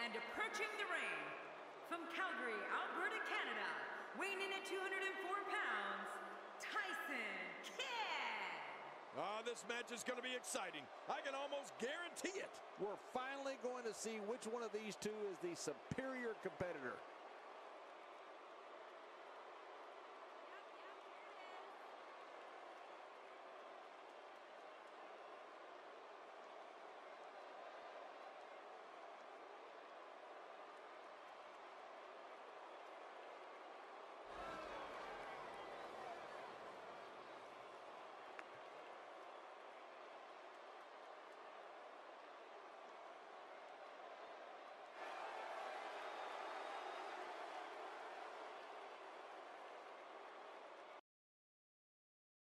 And approaching the ring, from Calgary, Alberta, Canada, weighing in at 204 pounds, Tyson Kidd. Ah, this match is going to be exciting. I can almost guarantee it. We're finally going to see which one of these two is the superior competitor.